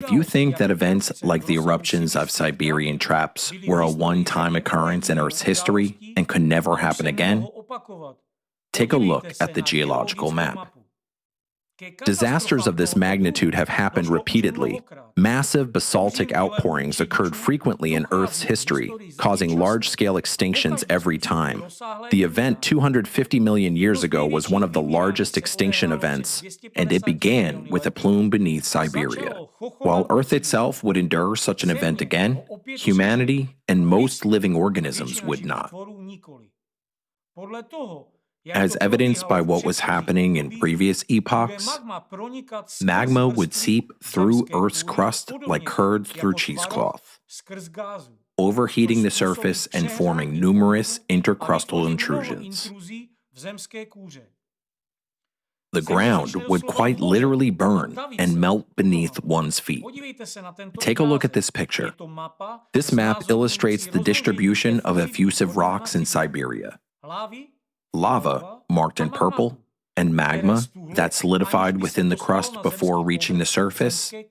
If you think that events like the eruptions of Siberian traps were a one time occurrence in Earth's history and could never happen again, take a look at the geological map. Disasters of this magnitude have happened repeatedly. Massive basaltic outpourings occurred frequently in Earth's history, causing large scale extinctions every time. The event 250 million years ago was one of the largest extinction events, and it began with a plume beneath Siberia. While Earth itself would endure such an event again, humanity and most living organisms would not. As evidenced by what was happening in previous epochs, magma would seep through Earth's crust like curds through cheesecloth, overheating the surface and forming numerous intercrustal intrusions. The ground would quite literally burn and melt beneath one's feet. Take a look at this picture. This map illustrates the distribution of effusive rocks in Siberia lava, marked in purple, and magma that solidified within the crust before reaching the surface,